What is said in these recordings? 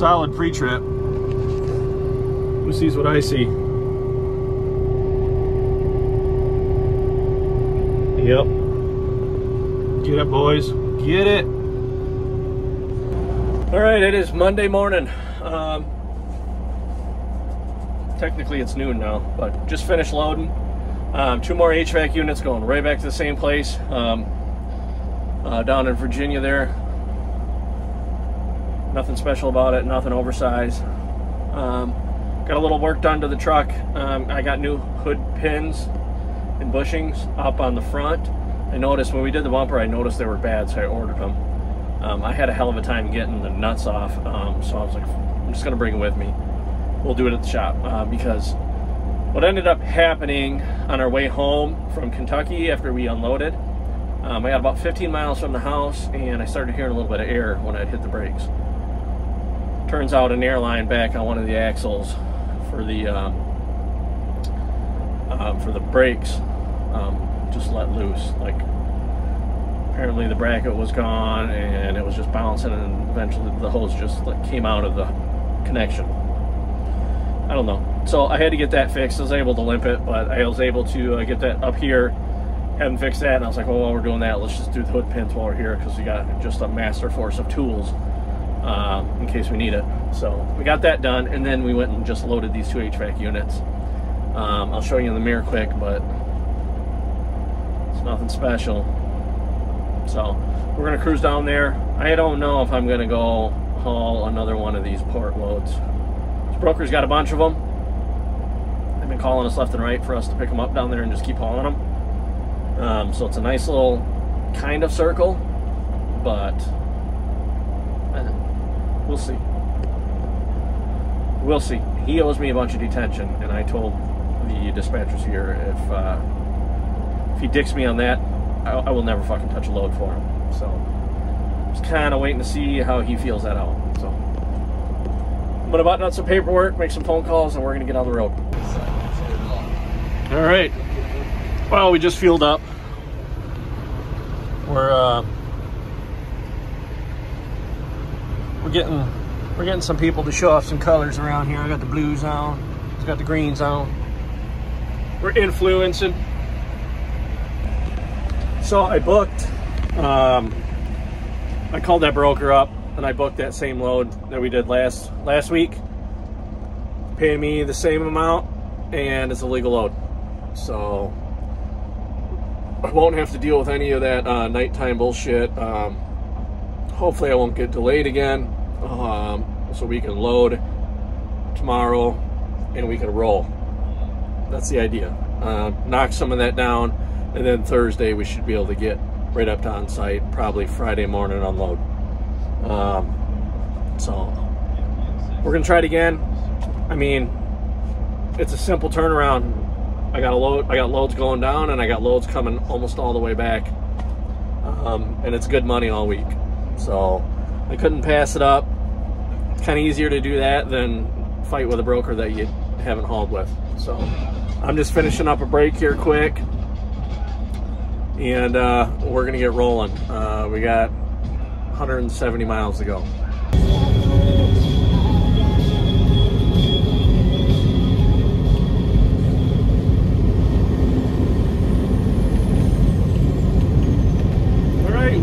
solid pre-trip. Who sees what I see? Yep. Get up, boys. Get it. All right, it is Monday morning. Um, technically, it's noon now, but just finished loading. Um, two more HVAC units going right back to the same place um, uh, down in Virginia there. Nothing special about it, nothing oversized. Um, got a little work done to the truck. Um, I got new hood pins and bushings up on the front. I noticed when we did the bumper, I noticed they were bad, so I ordered them. Um, I had a hell of a time getting the nuts off, um, so I was like, I'm just gonna bring them with me. We'll do it at the shop uh, because what ended up happening on our way home from Kentucky after we unloaded, um, I got about 15 miles from the house and I started hearing a little bit of air when I'd hit the brakes. Turns out an airline back on one of the axles for the um, for the brakes um, just let loose. Like apparently the bracket was gone and it was just bouncing and eventually the hose just like came out of the connection. I don't know. So I had to get that fixed. I was able to limp it, but I was able to uh, get that up here, have them fix that, and I was like, "Oh, well, we're doing that, let's just do the hood pins while we're here because we got just a master force of tools uh, in case we need it. So we got that done, and then we went and just loaded these two HVAC units. Um, I'll show you in the mirror quick, but it's nothing special. So we're gonna cruise down there. I don't know if I'm gonna go haul another one of these port loads. This broker's got a bunch of them. They've been calling us left and right for us to pick them up down there and just keep hauling them. Um, so it's a nice little kind of circle, but we'll see. We'll see. He owes me a bunch of detention, and I told the dispatchers here if uh, if he dicks me on that, I, I will never fucking touch a load for him. So I'm just kind of waiting to see how he feels that out. So I'm gonna button up some paperwork, make some phone calls, and we're gonna get on the road. All right. Well, we just fueled up. We're uh, we're getting we're getting some people to show off some colors around here. I got the blues on. He's got the greens on. We're influencing. So I booked. Um, I called that broker up and I booked that same load that we did last last week. Paying me the same amount and it's a legal load. So I won't have to deal with any of that uh, nighttime bullshit. Um, hopefully I won't get delayed again. Um, so we can load tomorrow and we can roll. That's the idea. Uh, knock some of that down and then Thursday we should be able to get right up to on site, probably Friday morning unload. Um, so we're gonna try it again. I mean, it's a simple turnaround. I got a load. I got loads going down, and I got loads coming almost all the way back. Um, and it's good money all week. So I couldn't pass it up. Kind of easier to do that than fight with a broker that you haven't hauled with. So I'm just finishing up a break here quick, and uh, we're gonna get rolling. Uh, we got 170 miles to go.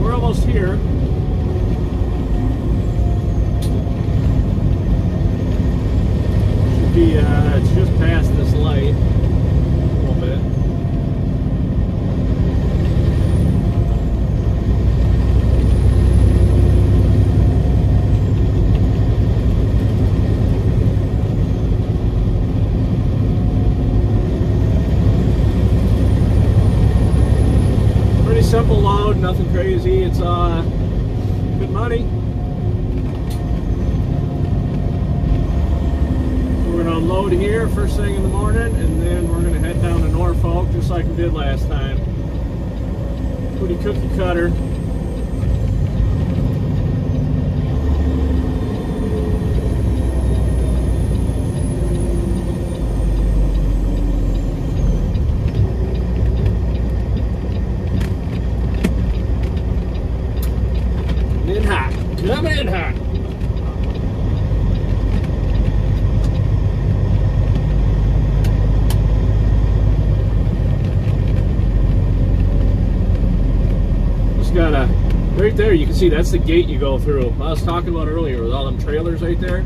Almost here. Should be, uh, it's just past this light a little bit. Pretty simple load, nothing crazy. It's uh, good money. Unload here first thing in the morning, and then we're gonna head down to Norfolk just like we did last time. Pretty cookie cutter. Come in hot. See that's the gate you go through. I was talking about earlier with all them trailers right there.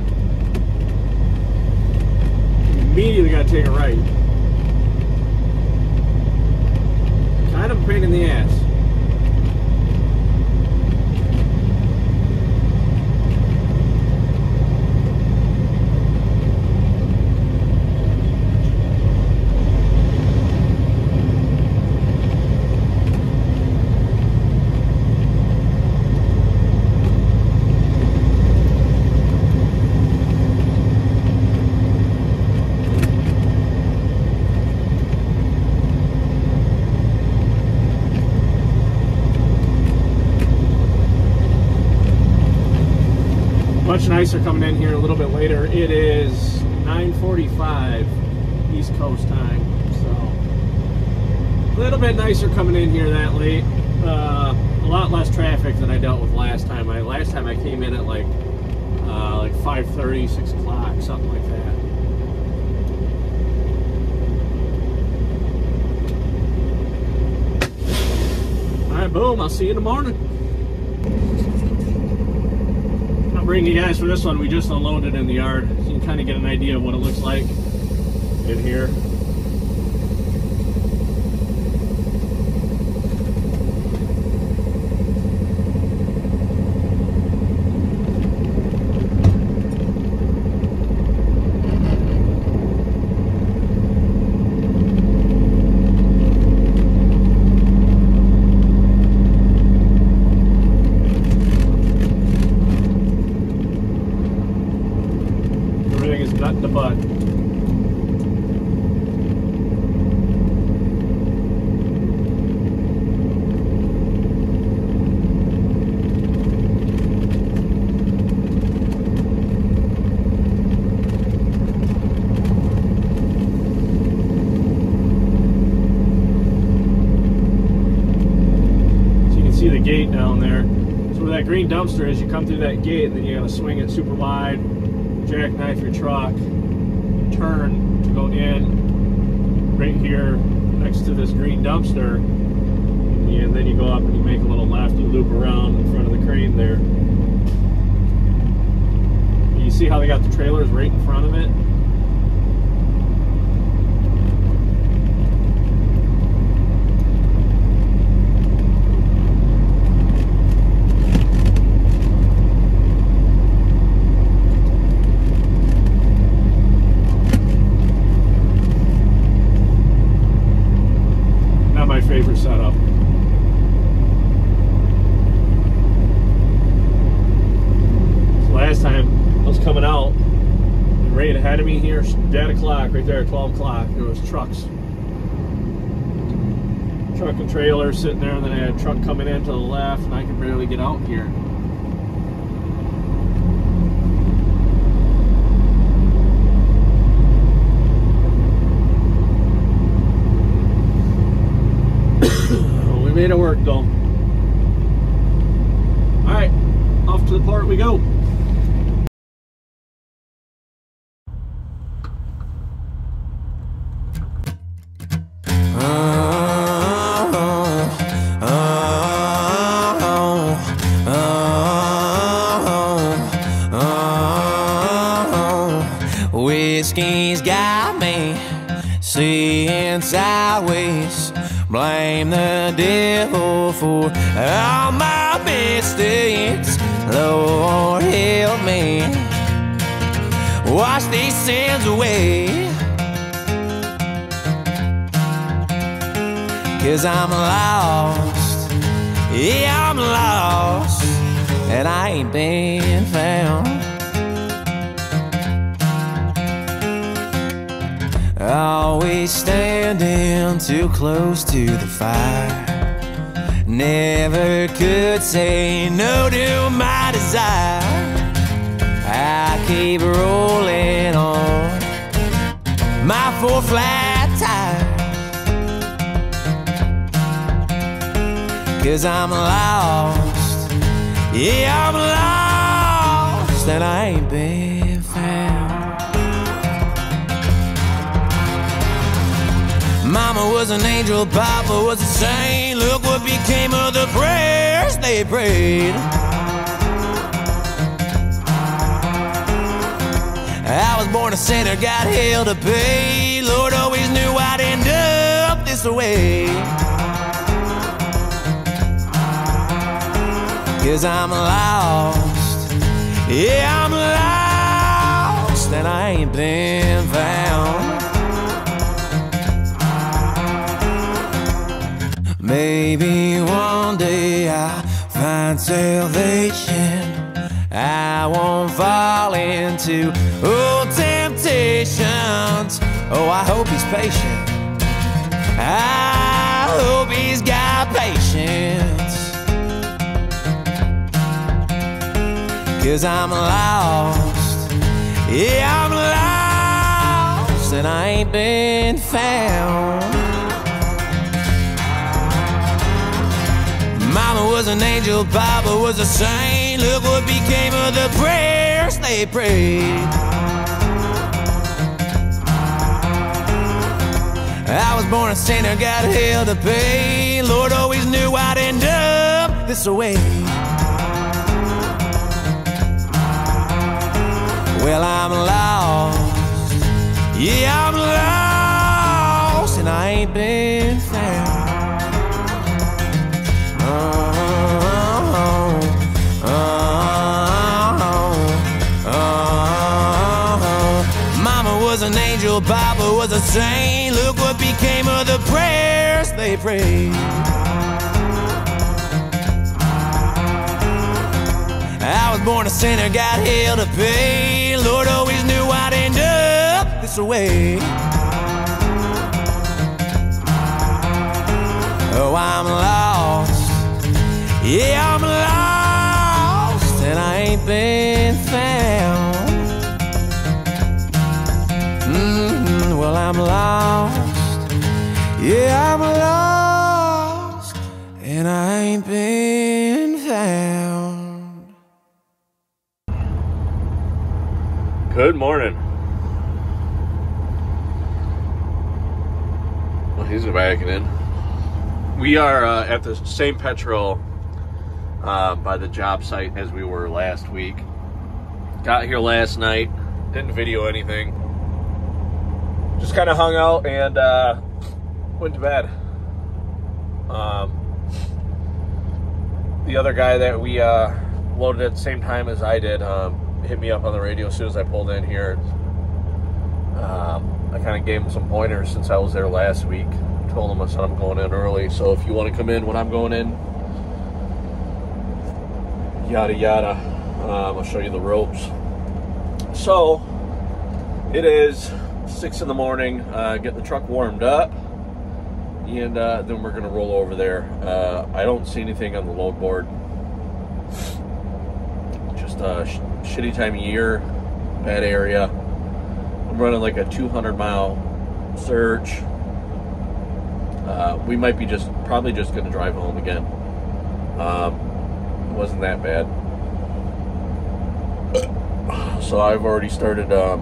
You immediately got to take a right. Kind of a pain in the ass. Much nicer coming in here a little bit later. It is 9:45 East Coast time, so a little bit nicer coming in here that late. Uh, a lot less traffic than I dealt with last time. I last time I came in at like uh, like 5:30, 6 o'clock, something like that. All right, boom. I'll see you in the morning. Bring you guys for this one. We just unloaded in the yard. So you can kind of get an idea of what it looks like in here. Everything is nut to butt. So you can see the gate down there. So where that green dumpster is, you come through that gate and then you gotta swing it super wide, jackknife your truck, turn to go in right here next to this green dumpster. And then you go up and you make a little left, you loop around in front of the crane there. You see how they got the trailers right in front of it? Favorite setup. So last time I was coming out, right ahead of me here, dead o'clock, right there at 12 o'clock, there was trucks. Truck and trailer sitting there, and then I had a truck coming in to the left, and I could barely get out here. We made it work though. Alright, off to the port we go. Whiskey's got me seeing sideways. Blame the devil for all my mistakes. Lord, help me wash these sins away. Cause I'm lost. Yeah, I'm lost. And I ain't been found. Standing too close to the fire. Never could say no to my desire. I keep rolling on my four flat tires. Cause I'm lost. Yeah, I'm lost. And I ain't been Mama was an angel, Papa was a saint. Look what became of the prayers they prayed. I was born a sinner, got hell to pay. Lord always knew I'd end up this way. Cause I'm lost. Yeah, I'm lost. And I ain't been found. Maybe one day I'll find salvation. I won't fall into old temptations. Oh, I hope he's patient. I hope he's got patience. Cause I'm lost. Yeah, I'm lost. And I ain't been found. Mama was an angel, Papa was a saint. Look what became of the prayers they prayed. I was born a sinner, got hell to pay. Lord always knew I'd end up this way. Well, I'm lost. Yeah, I'm lost, and I ain't been found. Uh-huh. Mama was an angel, Papa was a saint. Look what became of the prayers they prayed. I was born a sinner, got hell to pay. Lord always knew I'd end up this way. Oh, I'm lost. Yeah, I'm lost, and I ain't been found. Mm, well, I'm lost. Yeah, I'm lost, and I ain't been found. Good morning. Well, he's backing in. We are uh, at the same Petro uh, by the job site as we were last week. Got here last night. Didn't video anything. Just kind of hung out and uh, went to bed. Um, the other guy that we uh, loaded at the same time as I did um, hit me up on the radio as soon as I pulled in here. Um, I kind of gave him some pointers since I was there last week. Told him I said I'm going in early, so if you want to come in when I'm going in, yada yada, um, I'll show you the ropes. So it is six in the morning. Uh, get the truck warmed up, and uh, then we're gonna roll over there. Uh, I don't see anything on the load board. Just a sh- shitty time of year, bad area. I'm running like a 200 mile search. Uh, we might be just probably just gonna drive home again. Um, it wasn't that bad. So I've already started. Um,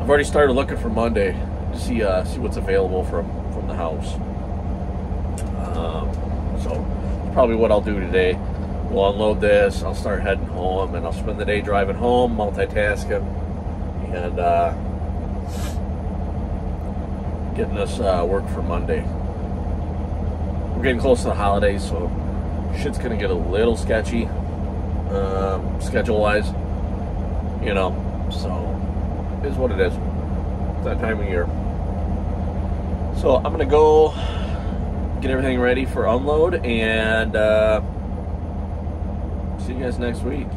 I've already started looking for Monday to see uh, see what's available from from the house. Um, so probably what I'll do today. We'll unload this. I'll start heading home, and I'll spend the day driving home, multitasking, and uh, getting us uh, work for Monday. We're getting close to the holidays, so shit's gonna get a little sketchy, um, schedule wise. You know, so is what it is. It's that time of year. So I'm gonna go get everything ready for unload and uh, see you guys next week.